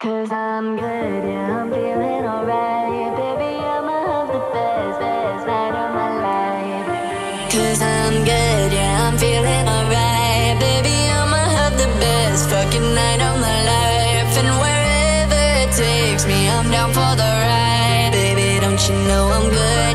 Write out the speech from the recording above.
Cause I'm good, yeah, I'm feeling alright. Baby, I'ma have the best, best night of my life. Cause I'm good, yeah, I'm feeling alright. Baby, I'ma have the best fucking night of my life. And wherever it takes me, I'm down for the ride. Baby, don't you know I'm good?